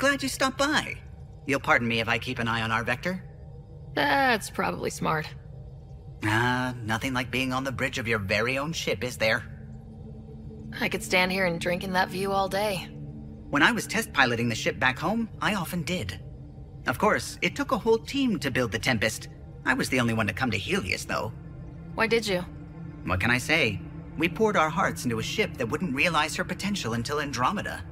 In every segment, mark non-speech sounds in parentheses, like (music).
glad you stopped by. You'll pardon me if I keep an eye on our vector? That's probably smart. Ah, nothing like being on the bridge of your very own ship, is there? I could stand here and drink in that view all day. When I was test piloting the ship back home, I often did. Of course, it took a whole team to build the Tempest. I was the only one to come to Heleus, though. Why did you? What can I say? We poured our hearts into a ship that wouldn't realize her potential until Andromeda.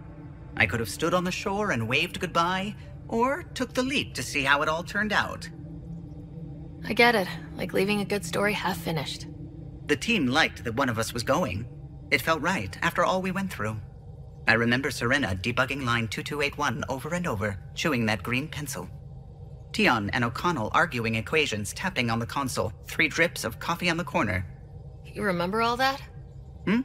I could have stood on the shore and waved goodbye, or took the leap to see how it all turned out. I get it, like leaving a good story half finished. The team liked that one of us was going. It felt right after all we went through. I remember Serena debugging line 2281 over and over, chewing that green pencil. Tion and O'Connell arguing equations, tapping on the console, three drips of coffee on the corner. You remember all that? Hmm?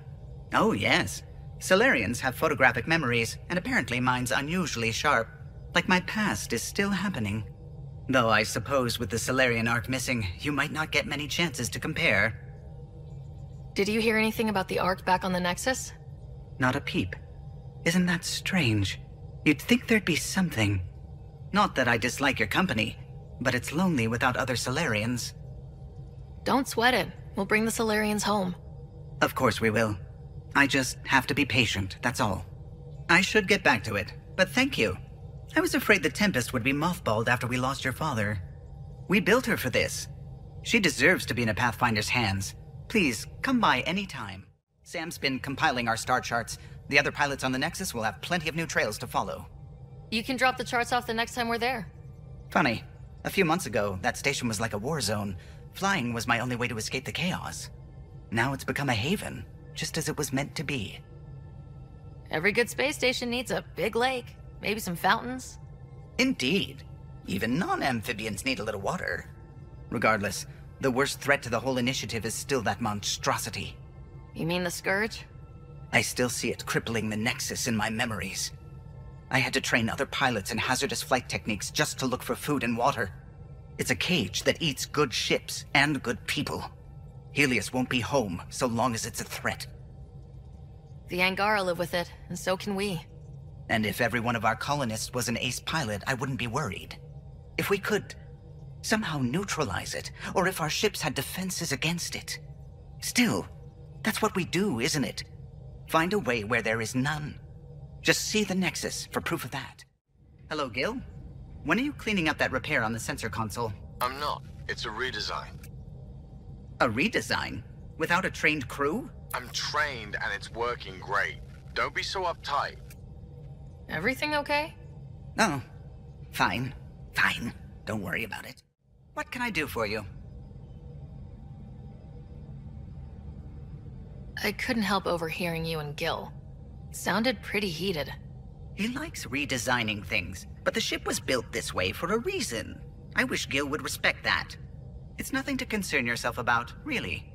Oh, yes. Salarians have photographic memories, and apparently mine's unusually sharp. Like my past is still happening. Though I suppose with the Salarian ark missing, you might not get many chances to compare. Did you hear anything about the Ark back on the Nexus? Not a peep. Isn't that strange? You'd think there'd be something. Not that I dislike your company, but it's lonely without other Salarians. Don't sweat it. We'll bring the Salarians home. Of course we will. I just have to be patient, that's all. I should get back to it, but thank you. I was afraid the Tempest would be mothballed after we lost your father. We built her for this. She deserves to be in a Pathfinder's hands. Please, come by any time. Sam's been compiling our star charts. The other pilots on the Nexus will have plenty of new trails to follow. You can drop the charts off the next time we're there. Funny. A few months ago, that station was like a war zone. Flying was my only way to escape the chaos. Now it's become a haven, just as it was meant to be. Every good space station needs a big lake, maybe some fountains. Indeed. Even non-amphibians need a little water. Regardless, the worst threat to the whole initiative is still that monstrosity. You mean the Scourge? I still see it crippling the Nexus in my memories. I had to train other pilots in hazardous flight techniques just to look for food and water. It's a cage that eats good ships and good people. Heleus won't be home so long as it's a threat. The Angara live with it, and so can we. And if every one of our colonists was an ace pilot, I wouldn't be worried. If we could somehow neutralize it, or if our ships had defenses against it. Still, that's what we do, isn't it? Find a way where there is none. Just see the Nexus for proof of that. Hello, Gil. When are you cleaning up that repair on the sensor console? I'm not. It's a redesign. A redesign? Without a trained crew? I'm trained and it's working great. Don't be so uptight. Everything okay? Oh, fine. Fine. Don't worry about it. What can I do for you? I couldn't help overhearing you and Gil. It sounded pretty heated. He likes redesigning things, but the ship was built this way for a reason. I wish Gil would respect that. It's nothing to concern yourself about, really.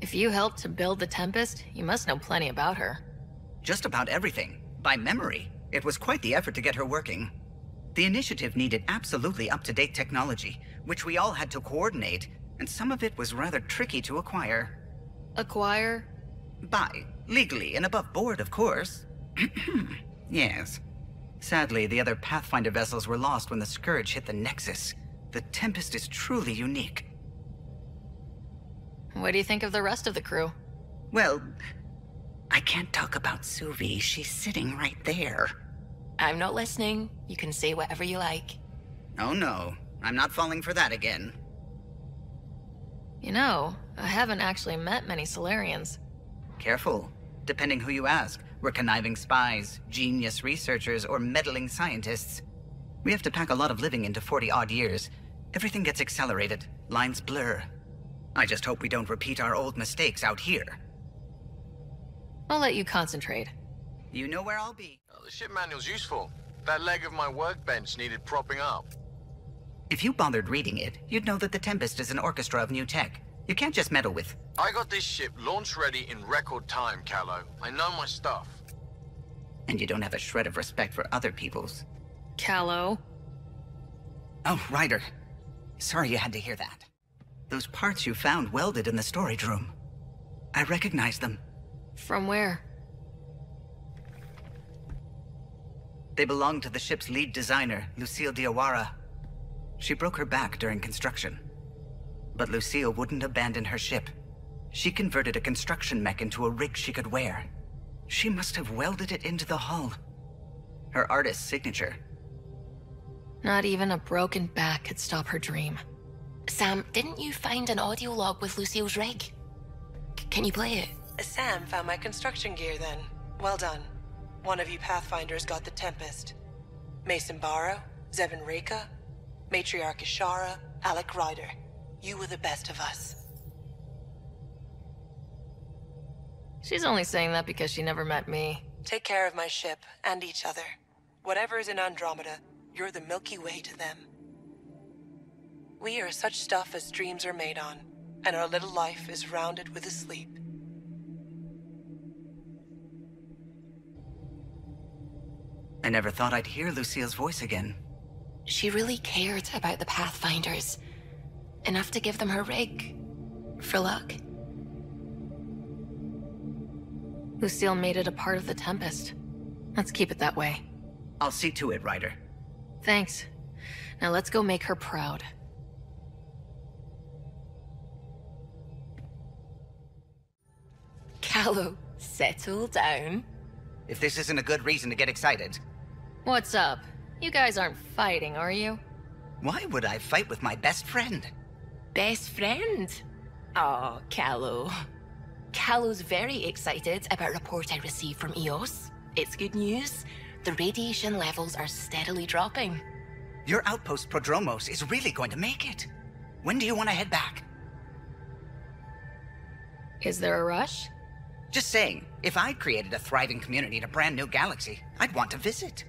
If you helped to build the Tempest, you must know plenty about her. Just about everything. By memory. It was quite the effort to get her working. The initiative needed absolutely up-to-date technology, which we all had to coordinate, and some of it was rather tricky to acquire. Acquire? Buy. Legally and above board, of course. (clears throat) yes. Sadly, the other Pathfinder vessels were lost when the Scourge hit the Nexus. The Tempest is truly unique. What do you think of the rest of the crew? Well, I can't talk about Suvi. She's sitting right there. I'm not listening. You can say whatever you like. Oh no, I'm not falling for that again. You know, I haven't actually met many Salarians. Careful. Depending who you ask, we're conniving spies, genius researchers, or meddling scientists. We have to pack a lot of living into 40 odd years. Everything gets accelerated, lines blur. I just hope we don't repeat our old mistakes out here. I'll let you concentrate. You know where I'll be. Oh, the ship manual's useful. That leg of my workbench needed propping up. If you bothered reading it, you'd know that the Tempest is an orchestra of new tech. You can't just meddle with. I got this ship launch ready in record time, Kallo. I know my stuff. And you don't have a shred of respect for other people's. Kallo? Oh, Ryder. Sorry you had to hear that. Those parts you found welded in the storage room. I recognize them. From where? They belong to the ship's lead designer, Lucille Diawara. She broke her back during construction. But Lucille wouldn't abandon her ship. She converted a construction mech into a rig she could wear. She must have welded it into the hull. Her artist's signature. Not even a broken back could stop her dream. Sam, didn't you find an audio log with Lucille's rig? C- can you play it? Sam found my construction gear then. Well done. One of you Pathfinders got the Tempest. Mason Barrow, Zevin Raeka, Matriarch Ishara, Alec Ryder. You were the best of us. She's only saying that because she never met me. Take care of my ship and each other. Whatever is in Andromeda, you're the Milky Way to them. We are such stuff as dreams are made on, and our little life is rounded with a sleep. I never thought I'd hear Lucille's voice again. She really cared about the Pathfinders. Enough to give them her rig. For luck. Lucille made it a part of the Tempest. Let's keep it that way. I'll see to it, Ryder. Thanks. Now let's go make her proud. Kallo, settle down. If this isn't a good reason to get excited, What's up? You guys aren't fighting, are you? why would I fight with my best friend? Best friend. Oh, Kallo. Kallo's very excited about a report I received from EOS. It's good news. The radiation levels are steadily dropping. Your outpost Prodromos is really going to make it. When do you want to head back? Is there a rush? Just saying, if I created a thriving community in a brand new galaxy, I'd want to visit.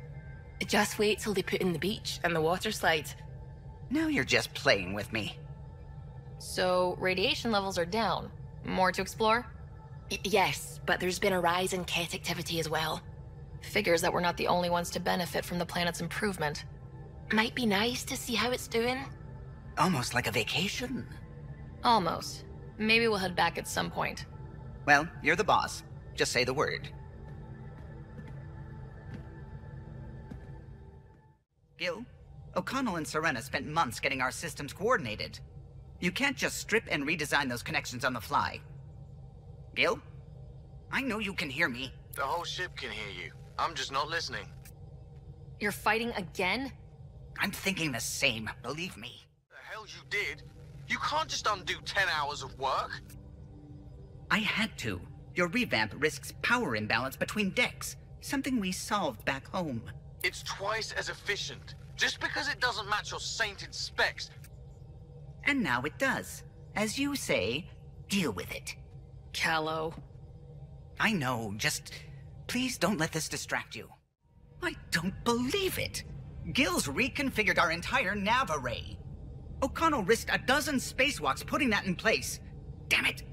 Just wait till they put in the beach and the water slide. Now you're just playing with me. So, radiation levels are down. More to explore? Y- yes, but there's been a rise in Kett activity as well. Figures that we're not the only ones to benefit from the planet's improvement. Might be nice to see how it's doing. Almost like a vacation. Almost. Maybe we'll head back at some point. Well, you're the boss. Just say the word. Gil, O'Connell and Serena spent months getting our systems coordinated. You can't just strip and redesign those connections on the fly. Gil? I know you can hear me. The whole ship can hear you. I'm just not listening. You're fighting again? I'm thinking the same, believe me. The hell you did? You can't just undo 10 hours of work. I had to. Your revamp risks power imbalance between decks, something we solved back home. It's twice as efficient. Just because it doesn't match your sainted specs, And now it does. As you say, deal with it. Kallo. I know, just please don't let this distract you. I don't believe it. Gills reconfigured our entire nav array. O'Connell risked a dozen spacewalks putting that in place. Damn it.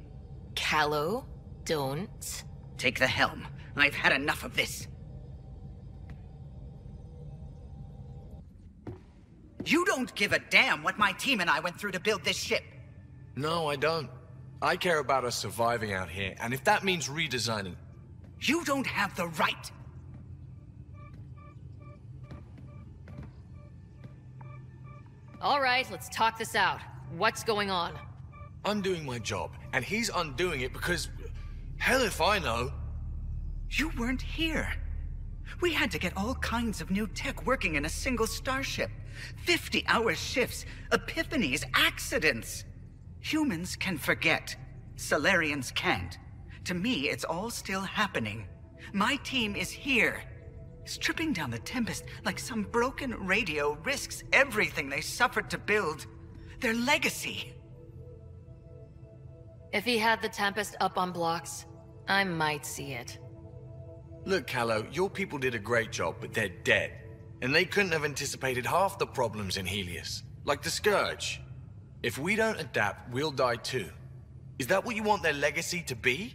Kallo, don't. Take the helm. I've had enough of this. You don't give a damn what my team and I went through to build this ship. No, I don't. I care about us surviving out here, and if that means redesigning, You don't have the right. All right, let's talk this out. What's going on? I'm doing my job, and he's undoing it because. Hell if I know. You weren't here. We had to get all kinds of new tech working in a single starship. 50 hour shifts, epiphanies, accidents. Humans can forget. Salarians can't. To me, it's all still happening. My team is here. Stripping down the Tempest like some broken radio risks everything they suffered to build. Their legacy. If he had the Tempest up on blocks, I might see it. Look, Kallo, your people did a great job, but they're dead. And they couldn't have anticipated half the problems in Heleus. Like the Scourge. If we don't adapt, we'll die too. Is that what you want their legacy to be?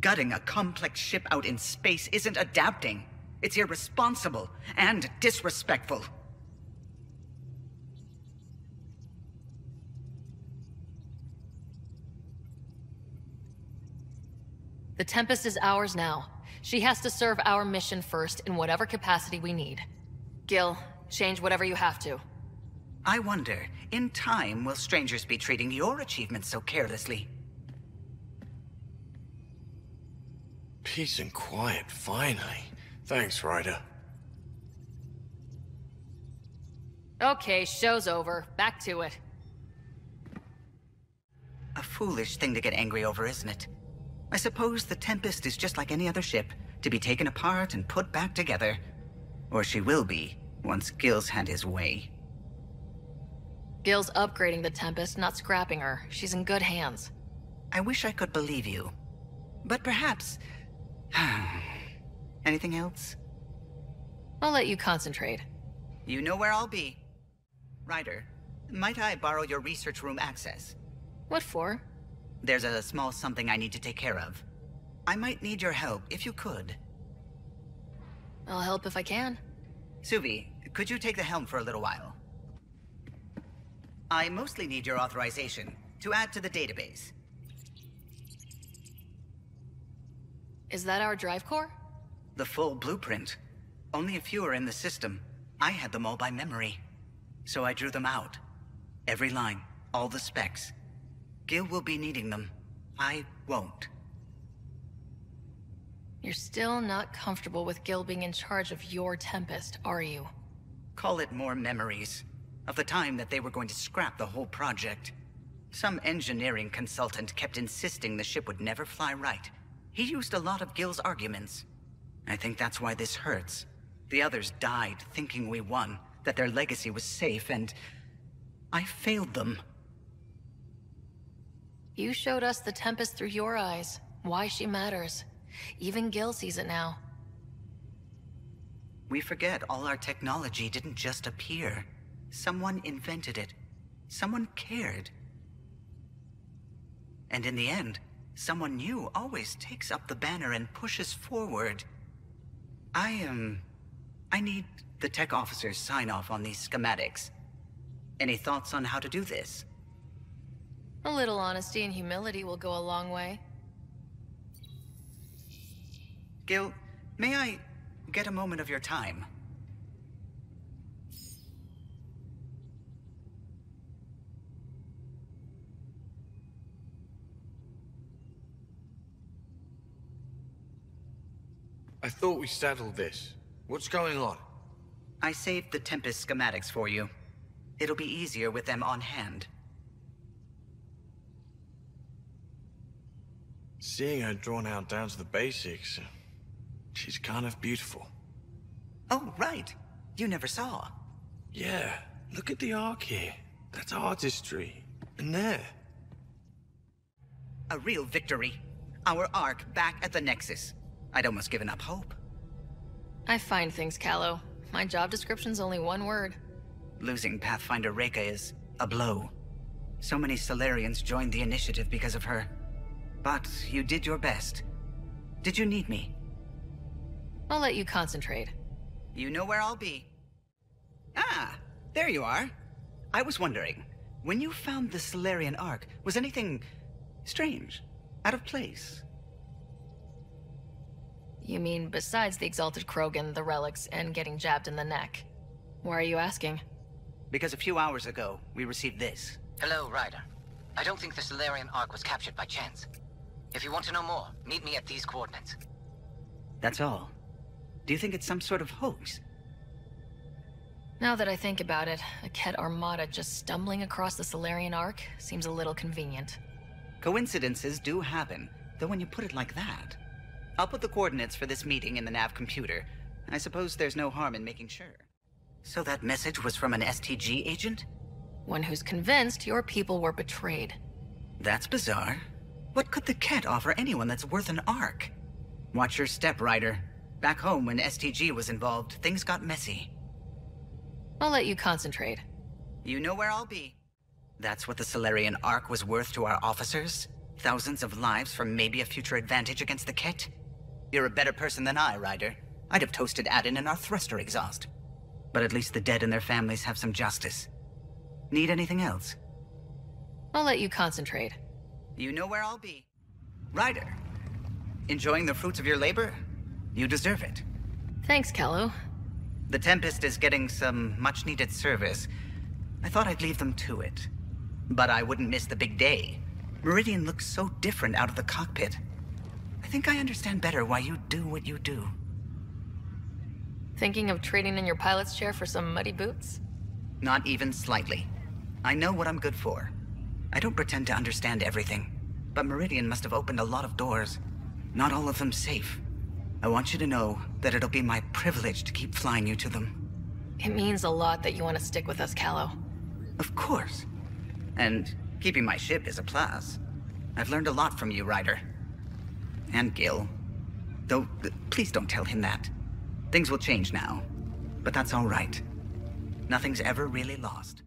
Gutting a complex ship out in space isn't adapting. It's irresponsible and disrespectful. The Tempest is ours now. She has to serve our mission first in whatever capacity we need. Gil, change whatever you have to. I wonder, in time, will strangers be treating your achievements so carelessly? Peace and quiet, finally. Thanks, Ryder. Okay, show's over. Back to it. A foolish thing to get angry over, isn't it? I suppose the Tempest is just like any other ship, to be taken apart and put back together. Or she will be, once Gil's had his way. Gil's upgrading the Tempest, not scrapping her. She's in good hands. I wish I could believe you. But perhaps... (sighs) Anything else? I'll let you concentrate. You know where I'll be. Ryder, might I borrow your research room access? What for? There's a small something I need to take care of. I might need your help, if you could. I'll help if I can. Suvi, could you take the helm for a little while? I mostly need your authorization to add to the database. Is that our drive core? The full blueprint. Only a few are in the system. I had them all by memory. So I drew them out. Every line, all the specs. Gil will be needing them. I won't. You're still not comfortable with Gil being in charge of your Tempest, are you? Call it more memories. Of the time that they were going to scrap the whole project. Some engineering consultant kept insisting the ship would never fly right. He used a lot of Gil's arguments. I think that's why this hurts. The others died thinking we won, that their legacy was safe, and... I failed them. You showed us the Tempest through your eyes. Why she matters. Even Gil sees it now. We forget all our technology didn't just appear. Someone invented it. Someone cared. And in the end, someone new always takes up the banner and pushes forward. I am... I need the tech officer's sign-off on these schematics. Any thoughts on how to do this? A little honesty and humility will go a long way. Gil, may I get a moment of your time? I thought we settled this. What's going on? I saved the Tempest schematics for you. It'll be easier with them on hand. Seeing her drawn out down to the basics, uh, she's kind of beautiful. Oh, right. You never saw. Yeah, look at the arc here. That's artistry. And there. A real victory. Our ark back at the Nexus. I'd almost given up hope. I find things, Kallo. My job description's only one word. Losing Pathfinder Raeka is a blow. So many Salarians joined the initiative because of her. But you did your best. Did you need me? I'll let you concentrate. You know where I'll be. Ah, there you are. I was wondering, when you found the Salarian Ark, was anything strange? Out of place? You mean besides the Exalted Krogan, the relics, and getting jabbed in the neck? Why are you asking? Because a few hours ago, we received this. Hello, Ryder. I don't think the Salarian Ark was captured by chance. If you want to know more, meet me at these coordinates. That's all. Do you think it's some sort of hoax? Now that I think about it, a Kett armada just stumbling across the Salarian Ark seems a little convenient. Coincidences do happen, though when you put it like that. I'll put the coordinates for this meeting in the nav computer. I suppose there's no harm in making sure. So that message was from an STG agent? One who's convinced your people were betrayed. That's bizarre. What could the Kett offer anyone that's worth an ark? Watch your step, Ryder. Back home, when STG was involved, things got messy. I'll let you concentrate. You know where I'll be. That's what the Salarian Ark was worth to our officers? Thousands of lives for maybe a future advantage against the Kett? You're a better person than I, Ryder. I'd have toasted Aadon in our thruster exhaust. But at least the dead and their families have some justice. Need anything else? I'll let you concentrate. You know where I'll be. Ryder, enjoying the fruits of your labor? You deserve it. Thanks, Kallo. The Tempest is getting some much-needed service. I thought I'd leave them to it. But I wouldn't miss the big day. Meridian looks so different out of the cockpit. I think I understand better why you do what you do. Thinking of trading in your pilot's chair for some muddy boots? Not even slightly. I know what I'm good for. I don't pretend to understand everything. But Meridian must have opened a lot of doors. Not all of them safe. I want you to know that it'll be my privilege to keep flying you to them. It means a lot that you want to stick with us, Kallo. Of course. And keeping my ship is a plus. I've learned a lot from you, Ryder. And Gil. Though, please don't tell him that. Things will change now. But that's all right. Nothing's ever really lost.